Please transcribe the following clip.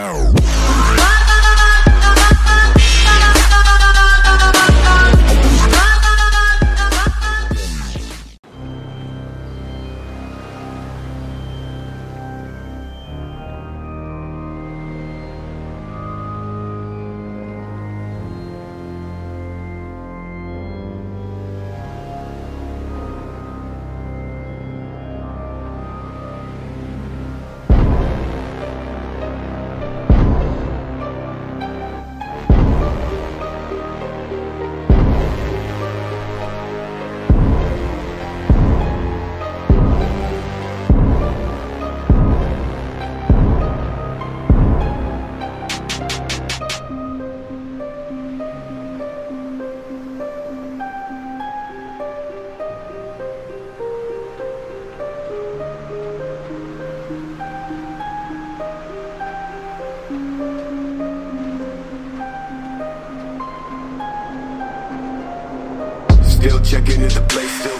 Go! Checking in the place still